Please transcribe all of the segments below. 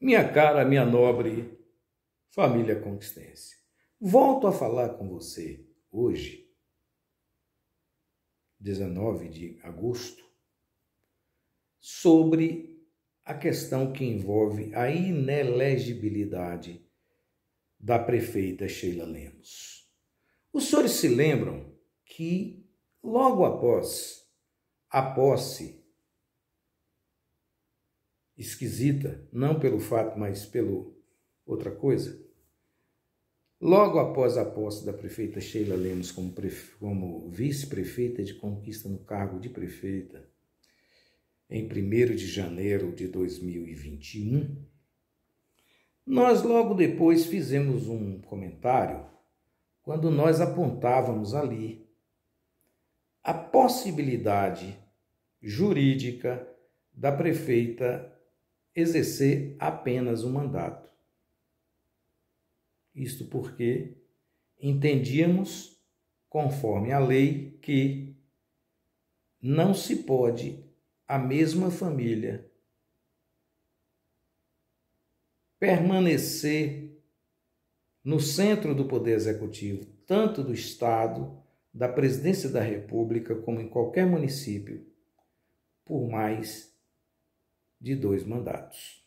Minha cara, minha nobre família conquistense, volto a falar com você hoje, 19 de agosto, sobre a questão que envolve a inelegibilidade da prefeita Sheila Lemos. Os senhores se lembram que, logo após a posse esquisita, não pelo fato, mas pelo outra coisa. Logo após a posse da prefeita Sheila Lemos como, como vice-prefeita de conquista no cargo de prefeita, em 1 de janeiro de 2021, nós logo depois fizemos um comentário quando nós apontávamos ali a possibilidade jurídica da prefeita exercer apenas um mandato. Isto porque entendíamos, conforme a lei, que não se pode a mesma família permanecer no centro do poder executivo, tanto do Estado, da presidência da República, como em qualquer município, por mais de dois mandatos.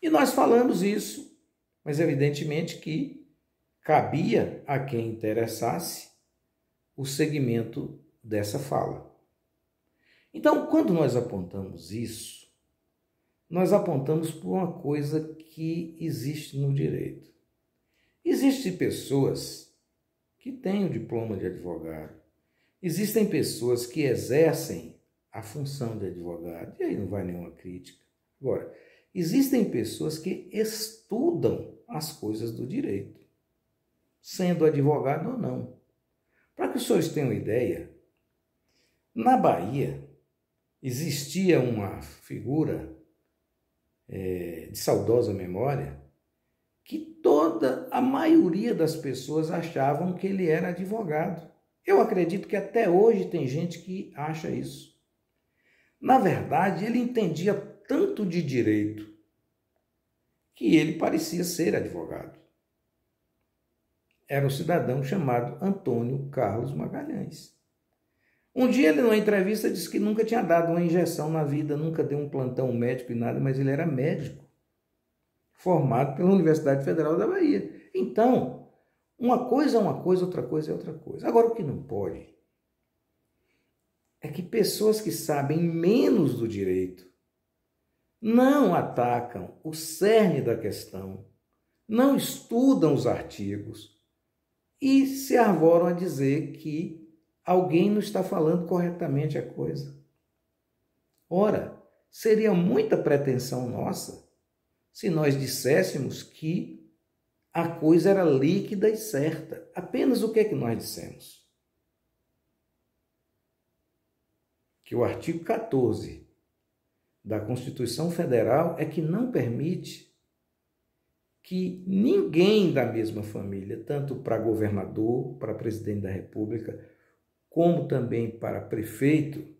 E nós falamos isso, mas evidentemente que cabia a quem interessasse o segmento dessa fala. Então, quando nós apontamos isso, nós apontamos por uma coisa que existe no direito. Existem pessoas que têm o diploma de advogado, existem pessoas que exercem a função de advogado. E aí não vai nenhuma crítica. Agora, existem pessoas que estudam as coisas do direito, sendo advogado ou não. Para que os senhores tenham ideia, na Bahia existia uma figura é, de saudosa memória que toda a maioria das pessoas achavam que ele era advogado. Eu acredito que até hoje tem gente que acha isso. Na verdade, ele entendia tanto de direito que ele parecia ser advogado. Era um cidadão chamado Antônio Carlos Magalhães. Um dia ele, numa entrevista, disse que nunca tinha dado uma injeção na vida, nunca deu um plantão médico e nada, mas ele era médico, formado pela Universidade Federal da Bahia. Então, uma coisa é uma coisa, outra coisa é outra coisa. Agora, o que não pode é que pessoas que sabem menos do direito não atacam o cerne da questão, não estudam os artigos e se arvoram a dizer que alguém não está falando corretamente a coisa. Ora, seria muita pretensão nossa se nós disséssemos que a coisa era líquida e certa. Apenas o que é que nós dissemos? Que o artigo 14 da Constituição Federal é que não permite que ninguém da mesma família, tanto para governador, para presidente da República, como também para prefeito,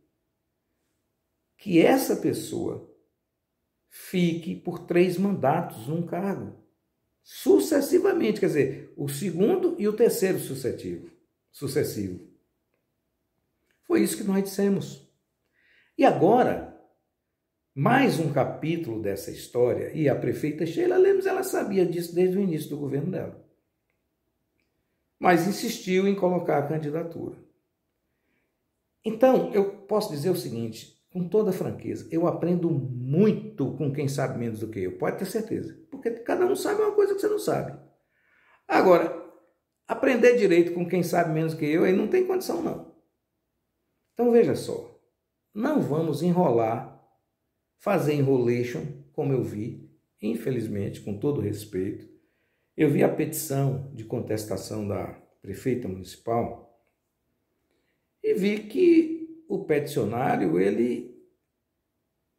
que essa pessoa fique por três mandatos num cargo, sucessivamente, quer dizer, o segundo e o terceiro sucessivo. sucessivo. Foi isso que nós dissemos. E agora, mais um capítulo dessa história, e a prefeita Sheila Lemos, ela sabia disso desde o início do governo dela. Mas insistiu em colocar a candidatura. Então, eu posso dizer o seguinte, com toda franqueza, eu aprendo muito com quem sabe menos do que eu, pode ter certeza, porque cada um sabe uma coisa que você não sabe. Agora, aprender direito com quem sabe menos que eu, aí não tem condição não. Então veja só, não vamos enrolar, fazer enrolation, como eu vi, infelizmente, com todo respeito. Eu vi a petição de contestação da prefeita municipal e vi que o peticionário ele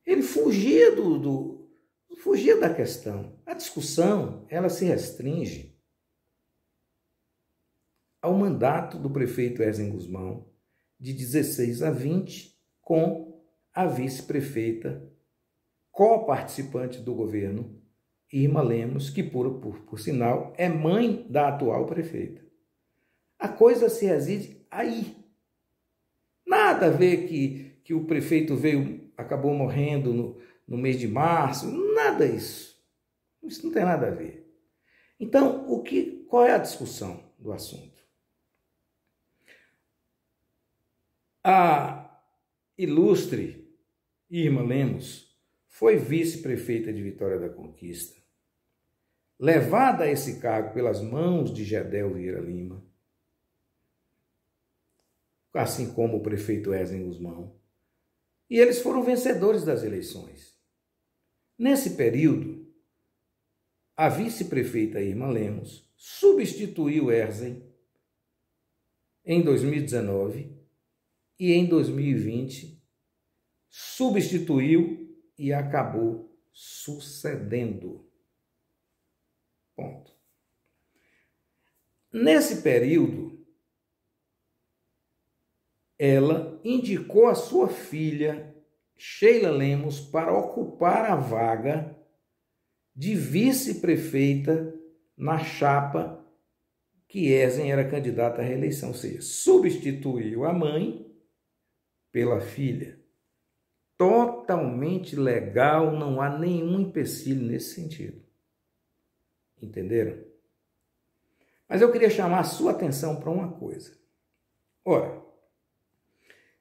ele fugia do, do fugia da questão. A discussão ela se restringe ao mandato do prefeito Ezen Guzmão de 16 a 20 com a vice-prefeita co-participante do governo, Irma Lemos, que, por, por, por sinal, é mãe da atual prefeita. A coisa se reside aí. Nada a ver que, que o prefeito veio, acabou morrendo no, no mês de março, nada isso. Isso não tem nada a ver. Então, o que, qual é a discussão do assunto? A ilustre Irma Lemos foi vice-prefeita de Vitória da Conquista. Levada a esse cargo pelas mãos de Gedel Vieira Lima, assim como o prefeito Ezen Guzmão, e eles foram vencedores das eleições. Nesse período, a vice-prefeita Irma Lemos substituiu Erzen em 2019 e em 2020 substituiu e acabou sucedendo. Ponto. Nesse período, ela indicou a sua filha, Sheila Lemos, para ocupar a vaga de vice-prefeita na chapa que Ezen era candidata à reeleição, ou seja, substituiu a mãe pela filha. Totalmente legal, não há nenhum empecilho nesse sentido. Entenderam? Mas eu queria chamar a sua atenção para uma coisa. Ora,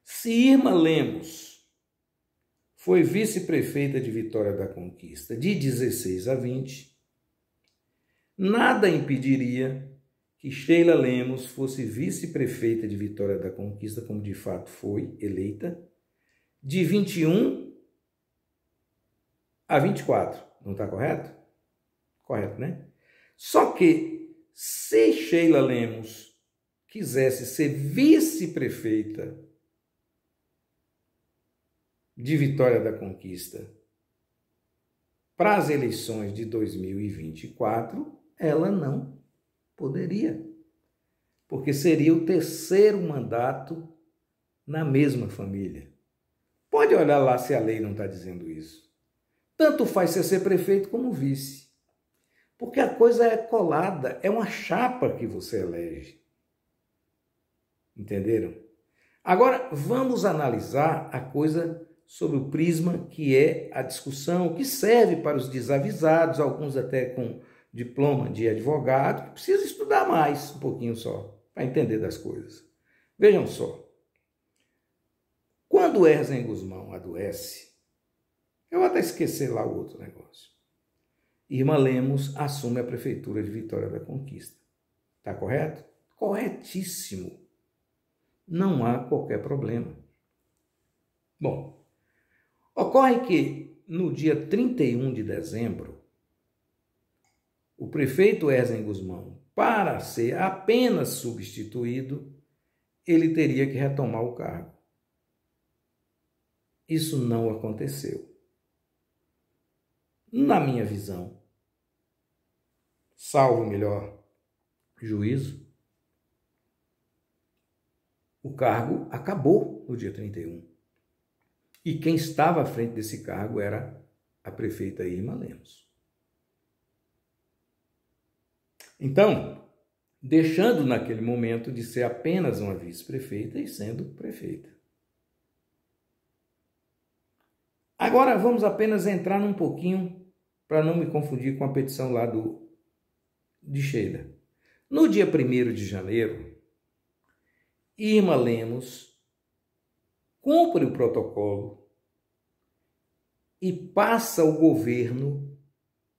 se Irma Lemos foi vice-prefeita de Vitória da Conquista de 16 a 20, nada impediria que Sheila Lemos fosse vice-prefeita de Vitória da Conquista, como de fato foi eleita, de 21 a 24. Não está correto? Correto, né? Só que se Sheila Lemos quisesse ser vice-prefeita de Vitória da Conquista para as eleições de 2024, ela não Poderia, porque seria o terceiro mandato na mesma família. Pode olhar lá se a lei não está dizendo isso. Tanto faz você ser prefeito como vice. Porque a coisa é colada, é uma chapa que você elege. Entenderam? Agora vamos analisar a coisa sobre o prisma que é a discussão que serve para os desavisados, alguns até com diploma de advogado, precisa estudar mais um pouquinho só, para entender das coisas. Vejam só. Quando Erzen Guzmão adoece, eu vou até esquecer lá o outro negócio. Irma Lemos assume a prefeitura de Vitória da Conquista. Está correto? Corretíssimo. Não há qualquer problema. Bom, ocorre que no dia 31 de dezembro o prefeito Ezen Guzmão, para ser apenas substituído, ele teria que retomar o cargo. Isso não aconteceu. Na minha visão, salvo melhor juízo, o cargo acabou no dia 31. E quem estava à frente desse cargo era a prefeita Irma Lemos. Então, deixando naquele momento de ser apenas uma vice-prefeita e sendo prefeita. Agora vamos apenas entrar num pouquinho para não me confundir com a petição lá do de Sheila. No dia 1 de janeiro, Irma Lemos cumpre o protocolo e passa o governo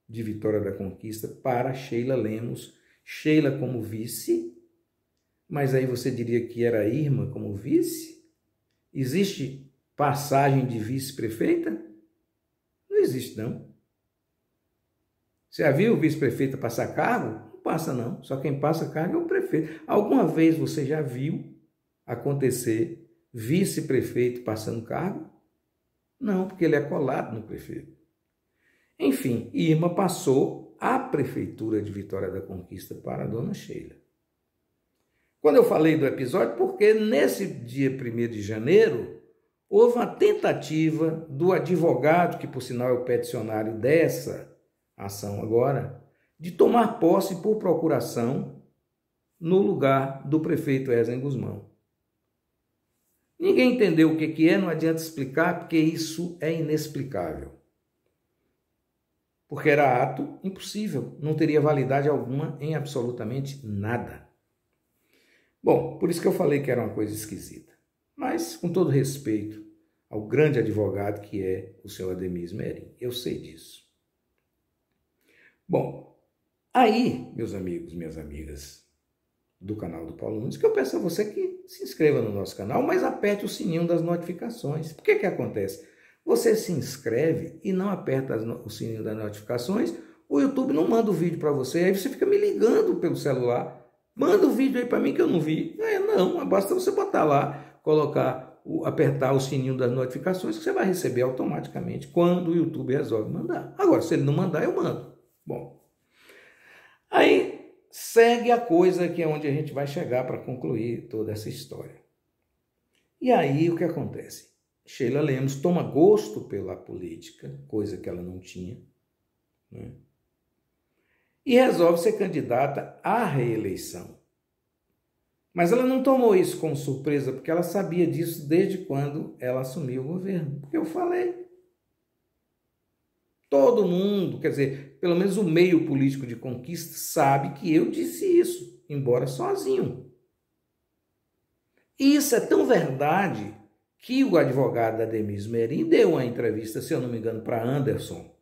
de Vitória da Conquista para Sheila Lemos, Sheila como vice, mas aí você diria que era Irma como vice? Existe passagem de vice-prefeita? Não existe, não. Você já viu o vice-prefeito passar cargo? Não passa, não. Só quem passa cargo é o prefeito. Alguma vez você já viu acontecer vice-prefeito passando cargo? Não, porque ele é colado no prefeito. Enfim, Irma passou a prefeitura de Vitória da Conquista para a dona Sheila. Quando eu falei do episódio, porque nesse dia 1 de janeiro, houve uma tentativa do advogado, que por sinal é o peticionário dessa ação agora, de tomar posse por procuração no lugar do prefeito Ezen Guzmão. Ninguém entendeu o que é, não adianta explicar, porque isso é inexplicável. Porque era ato impossível, não teria validade alguma em absolutamente nada. Bom, por isso que eu falei que era uma coisa esquisita. Mas, com todo respeito ao grande advogado que é o senhor Ademir Merim, eu sei disso. Bom, aí, meus amigos, minhas amigas do canal do Paulo Nunes, que eu peço a você que se inscreva no nosso canal, mas aperte o sininho das notificações. Por que que acontece? Você se inscreve e não aperta o sininho das notificações, o YouTube não manda o vídeo para você, aí você fica me ligando pelo celular Manda o vídeo aí para mim que eu não vi. É, não, basta você botar lá, colocar, apertar o sininho das notificações que você vai receber automaticamente quando o YouTube resolve mandar. Agora, se ele não mandar, eu mando. Bom, aí segue a coisa que é onde a gente vai chegar para concluir toda essa história. E aí o que acontece? Sheila Lemos toma gosto pela política, coisa que ela não tinha. Né? e resolve ser candidata à reeleição. Mas ela não tomou isso como surpresa, porque ela sabia disso desde quando ela assumiu o governo. Porque eu falei. Todo mundo, quer dizer, pelo menos o meio político de conquista, sabe que eu disse isso, embora sozinho. E isso é tão verdade que o advogado Ademir Merim deu uma entrevista, se eu não me engano, para Anderson,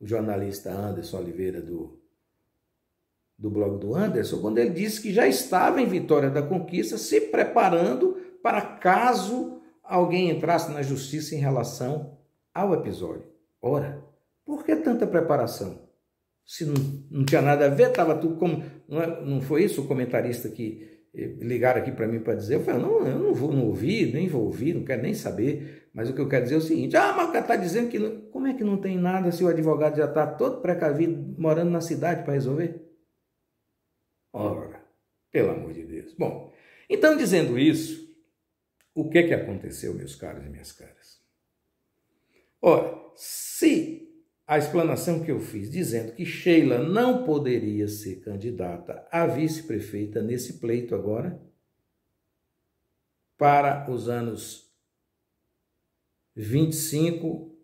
o jornalista Anderson Oliveira do do blog do Anderson, quando ele disse que já estava em Vitória da Conquista, se preparando para caso alguém entrasse na justiça em relação ao episódio. Ora, por que tanta preparação? Se não, não tinha nada a ver, estava tudo como. Não, é, não foi isso o comentarista que ligaram aqui para mim para dizer? Eu falei, não, eu não vou não ouvir, nem vou ouvir, não quero nem saber. Mas o que eu quero dizer é o seguinte: ah, mas está dizendo que. Não, como é que não tem nada se o advogado já está todo precavido, morando na cidade para resolver? Ora, pelo amor de Deus. Bom, então dizendo isso, o que que aconteceu, meus caros e minhas caras? Ora, se a explanação que eu fiz dizendo que Sheila não poderia ser candidata a vice-prefeita nesse pleito agora, para os anos 25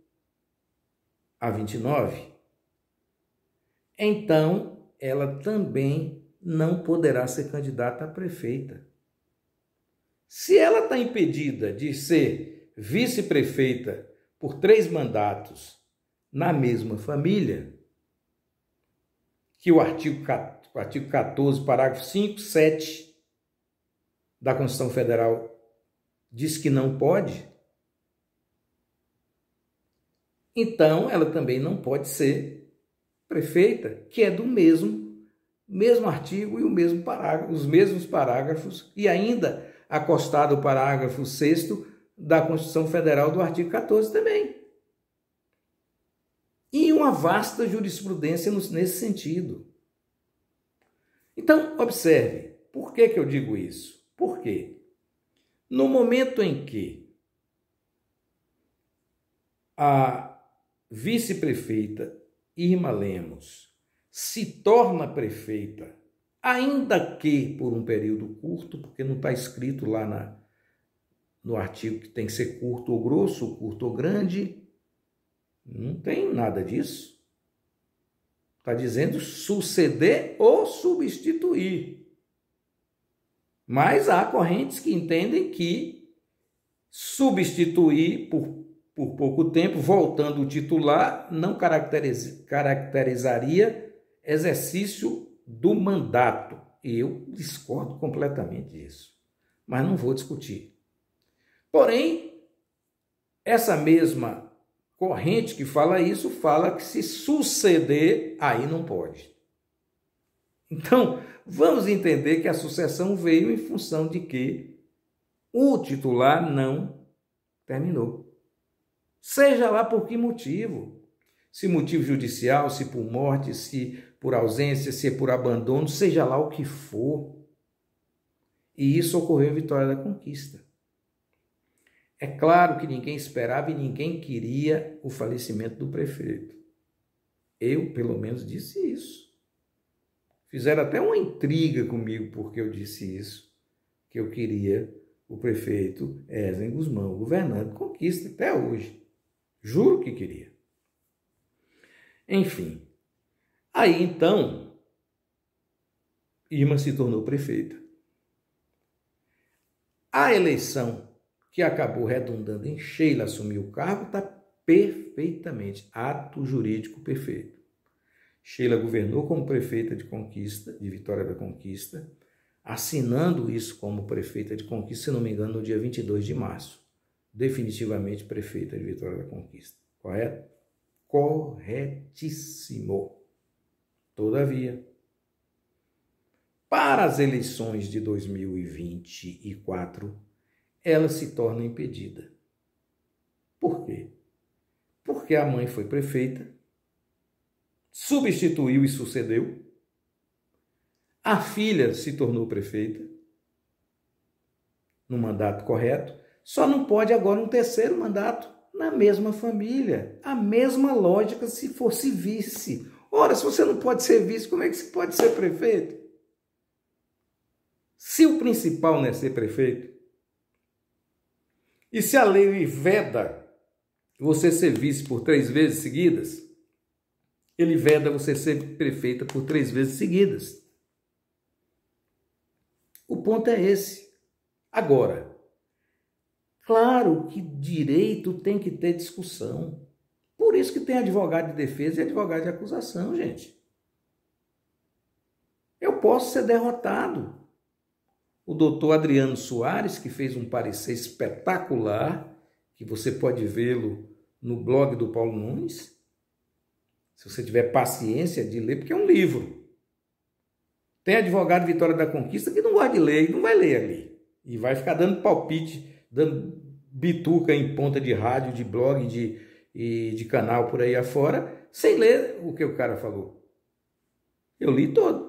a 29, então ela também não poderá ser candidata a prefeita. Se ela está impedida de ser vice-prefeita por três mandatos na mesma família, que o artigo, artigo 14, parágrafo 5, 7 da Constituição Federal diz que não pode, então ela também não pode ser prefeita, que é do mesmo mesmo artigo e o mesmo parágrafo, os mesmos parágrafos, e ainda acostado o parágrafo 6 da Constituição Federal do artigo 14 também. Uma vasta jurisprudência nesse sentido. Então, observe, por que, que eu digo isso? Por quê? No momento em que a vice-prefeita Irma Lemos se torna prefeita, ainda que por um período curto, porque não está escrito lá na, no artigo que tem que ser curto ou grosso, curto ou grande, não tem nada disso. Está dizendo suceder ou substituir. Mas há correntes que entendem que substituir por, por pouco tempo, voltando o titular, não caracteriz, caracterizaria exercício do mandato. E eu discordo completamente disso, mas não vou discutir. Porém, essa mesma corrente que fala isso fala que se suceder, aí não pode. Então, vamos entender que a sucessão veio em função de que o titular não terminou. Seja lá por que motivo. Se motivo judicial, se por morte, se por ausência, se por abandono, seja lá o que for. E isso ocorreu em Vitória da Conquista. É claro que ninguém esperava e ninguém queria o falecimento do prefeito. Eu, pelo menos, disse isso. Fizeram até uma intriga comigo porque eu disse isso, que eu queria o prefeito Eslen Guzmão governando conquista até hoje. Juro que queria. Enfim. Aí então, Irma se tornou prefeita. A eleição que acabou redundando em Sheila assumir o cargo está perfeitamente, ato jurídico perfeito. Sheila governou como prefeita de Conquista, de Vitória da Conquista, assinando isso como prefeita de Conquista, se não me engano, no dia 22 de março. Definitivamente prefeita de Vitória da Conquista. Correto? Corretíssimo. Todavia, para as eleições de 2024, ela se torna impedida. Por quê? Porque a mãe foi prefeita, substituiu e sucedeu, a filha se tornou prefeita, no mandato correto, só não pode agora um terceiro mandato na mesma família. A mesma lógica se fosse vice. Ora, se você não pode ser vice, como é que você pode ser prefeito? Se o principal não é ser prefeito, e se a lei veda você ser vice por três vezes seguidas, ele veda você ser prefeita por três vezes seguidas. O ponto é esse. Agora, claro que direito tem que ter discussão. Por isso que tem advogado de defesa e advogado de acusação, gente. Eu posso ser derrotado. O doutor Adriano Soares, que fez um parecer espetacular, que você pode vê-lo no blog do Paulo Nunes, se você tiver paciência de ler, porque é um livro. Tem advogado Vitória da Conquista que não gosta de ler não vai ler ali. E vai ficar dando palpite, dando bituca em ponta de rádio, de blog, de, e de canal por aí afora, sem ler o que o cara falou. Eu li todo.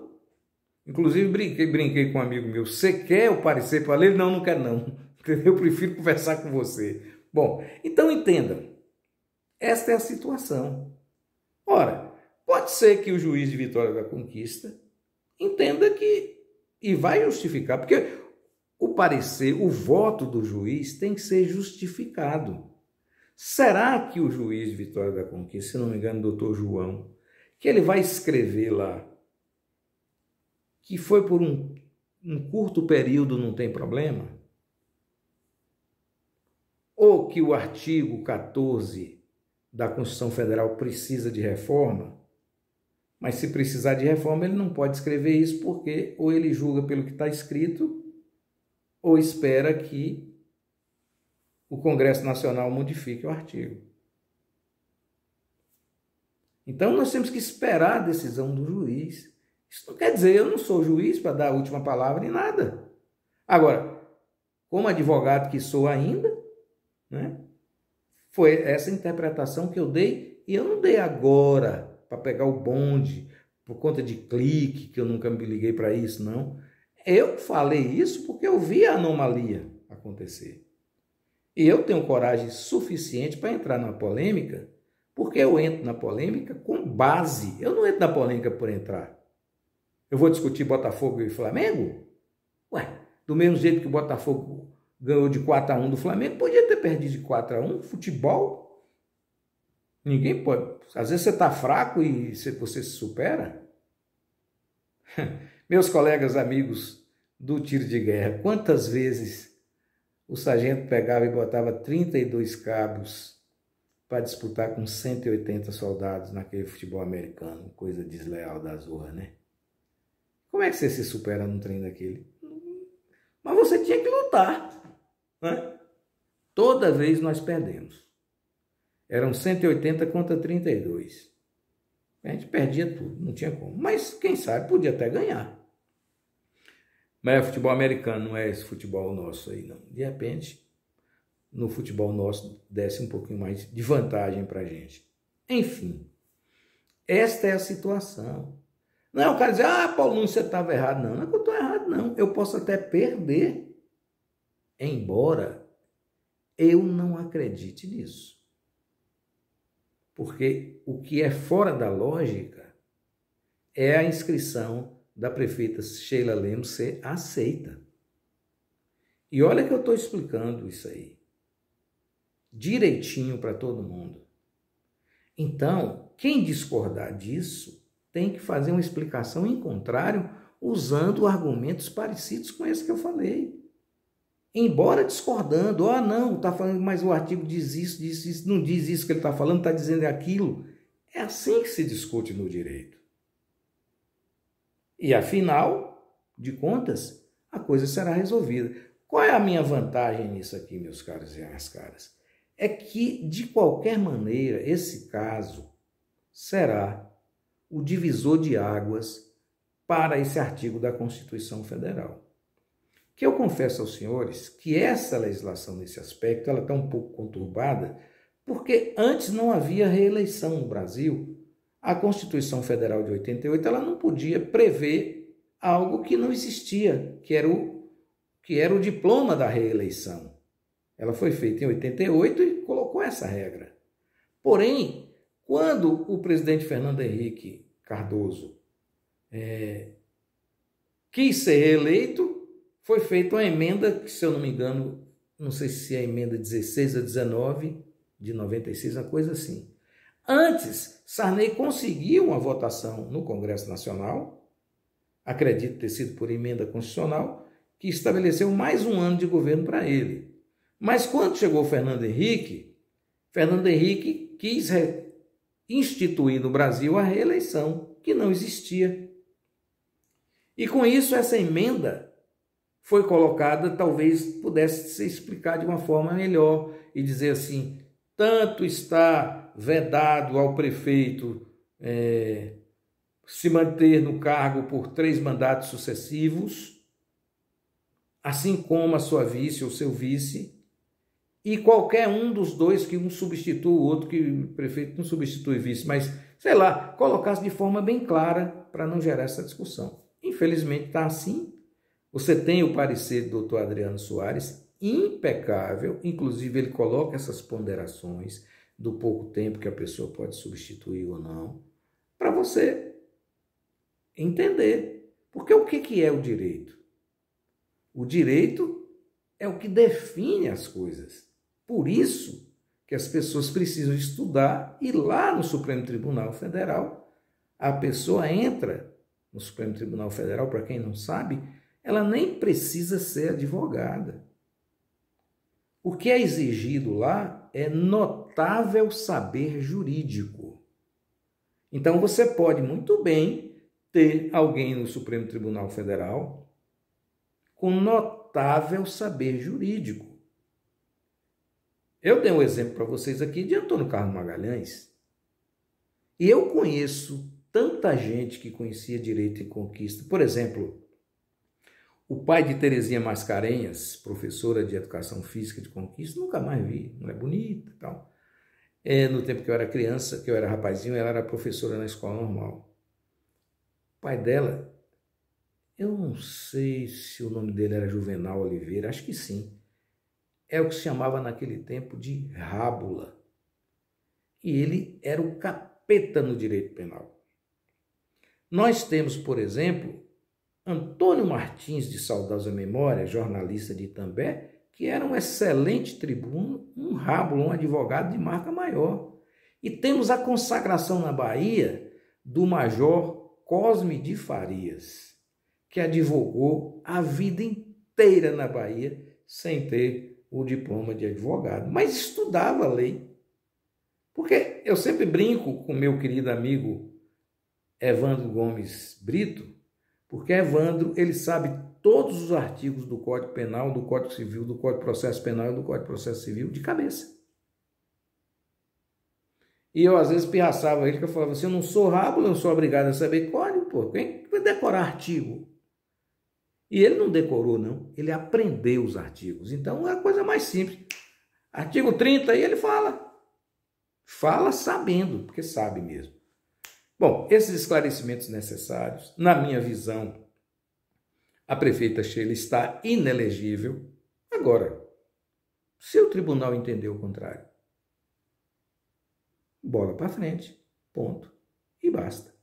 Inclusive brinquei, brinquei com um amigo meu. Você quer o parecer para ler? Não, não quero não. Eu prefiro conversar com você. Bom, então entenda. Esta é a situação. Ora, pode ser que o juiz de Vitória da Conquista entenda que e vai justificar, porque o parecer, o voto do juiz tem que ser justificado. Será que o juiz de Vitória da Conquista, se não me engano, doutor João, que ele vai escrever lá que foi por um, um curto período não tem problema? Ou que o artigo 14 da Constituição Federal precisa de reforma? Mas se precisar de reforma, ele não pode escrever isso porque ou ele julga pelo que está escrito, ou espera que o Congresso Nacional modifique o artigo. Então nós temos que esperar a decisão do juiz. Isso não quer dizer, eu não sou juiz para dar a última palavra em nada. Agora, como advogado que sou ainda, né, foi essa interpretação que eu dei, e eu não dei agora para pegar o bonde, por conta de clique, que eu nunca me liguei para isso, não. Eu falei isso porque eu vi a anomalia acontecer. E eu tenho coragem suficiente para entrar na polêmica, porque eu entro na polêmica com base. Eu não entro na polêmica por entrar. Eu vou discutir Botafogo e Flamengo? Ué, do mesmo jeito que o Botafogo ganhou de 4 a 1 do Flamengo, podia ter perdido de 4 a 1 futebol. Ninguém pode. Às vezes você está fraco e você se supera. Meus colegas amigos do tiro de guerra, quantas vezes o sargento pegava e botava 32 cabos para disputar com 180 soldados naquele futebol americano, coisa desleal da Zorra, né? Como é que você se supera num trem daquele? Mas você tinha que lutar. Né? Toda vez nós perdemos. Eram 180 contra 32. A gente perdia tudo, não tinha como. Mas quem sabe podia até ganhar. Mas o futebol americano não é esse futebol nosso aí, não. De repente, no futebol nosso, desce um pouquinho mais de vantagem para a gente. Enfim, esta é a situação. Não é o cara dizer, ah, Paulo você estava errado. Não, não é que eu estou errado, não. Eu posso até perder, embora eu não acredite nisso. Porque o que é fora da lógica é a inscrição da prefeita Sheila Lemos ser aceita. E olha que eu estou explicando isso aí direitinho para todo mundo. Então, quem discordar disso tem que fazer uma explicação em contrário, usando argumentos parecidos com esse que eu falei. Embora discordando, ah, não, está falando, mas o artigo diz isso, diz isso, não diz isso que ele está falando, está dizendo aquilo. É assim que se discute no direito. E afinal de contas, a coisa será resolvida. Qual é a minha vantagem nisso aqui, meus caros e minhas caras? É que, de qualquer maneira, esse caso será o divisor de águas para esse artigo da Constituição Federal. Que eu confesso aos senhores que essa legislação nesse aspecto ela está um pouco conturbada, porque antes não havia reeleição no Brasil. A Constituição Federal de 88 ela não podia prever algo que não existia, que era o que era o diploma da reeleição. Ela foi feita em 88 e colocou essa regra. Porém, quando o presidente Fernando Henrique Cardoso é, quis ser reeleito, foi feita uma emenda, que, se eu não me engano, não sei se é a emenda 16 a 19 de 96, uma coisa assim. Antes, Sarney conseguiu uma votação no Congresso Nacional, acredito ter sido por emenda constitucional, que estabeleceu mais um ano de governo para ele. Mas quando chegou Fernando Henrique, Fernando Henrique quis instituir no Brasil a reeleição, que não existia. E com isso, essa emenda foi colocada, talvez pudesse ser explicada de uma forma melhor e dizer assim: tanto está vedado ao prefeito é, se manter no cargo por três mandatos sucessivos, assim como a sua vice ou seu vice, e qualquer um dos dois que um substitua o outro, que o prefeito não substitui vice, mas, sei lá, colocasse de forma bem clara para não gerar essa discussão. Infelizmente está assim. Você tem o parecer do doutor Adriano Soares, impecável, inclusive ele coloca essas ponderações do pouco tempo que a pessoa pode substituir ou não, para você entender. Porque o que é o direito? O direito é o que define as coisas. Por isso que as pessoas precisam estudar e lá no Supremo Tribunal Federal, a pessoa entra no Supremo Tribunal Federal, para quem não sabe, ela nem precisa ser advogada. O que é exigido lá é notável saber jurídico. Então você pode muito bem ter alguém no Supremo Tribunal Federal com notável saber jurídico. Eu dei um exemplo para vocês aqui de Antônio Carlos Magalhães. E eu conheço tanta gente que conhecia direito e conquista. Por exemplo, o pai de Terezinha Mascarenhas, professora de educação física de conquista, nunca mais vi, não é bonita e tal. É, no tempo que eu era criança, que eu era rapazinho, ela era professora na escola normal. O pai dela, eu não sei se o nome dele era Juvenal Oliveira, acho que sim é o que se chamava naquele tempo de rábula. E ele era o capeta no direito penal. Nós temos, por exemplo, Antônio Martins de saudosa memória, jornalista de Itambé, que era um excelente tribuno, um rábulo, um advogado de marca maior. E temos a consagração na Bahia do major Cosme de Farias, que advogou a vida inteira na Bahia sem ter o diploma de advogado, mas estudava lei. Porque eu sempre brinco com meu querido amigo Evandro Gomes Brito, porque Evandro ele sabe todos os artigos do Código Penal, do Código Civil, do Código de Processo Penal e do Código de Processo Civil de cabeça. E eu às vezes pirraçava ele que eu falava assim, eu não sou rabo, eu sou obrigado a saber código, pô. Quem vai decorar artigo? E ele não decorou, não. Ele aprendeu os artigos. Então é a coisa mais simples. Artigo 30, aí ele fala. Fala sabendo, porque sabe mesmo. Bom, esses esclarecimentos necessários, na minha visão, a prefeita Sheila está inelegível. Agora, Se o tribunal entender o contrário, bola para frente, ponto. E basta.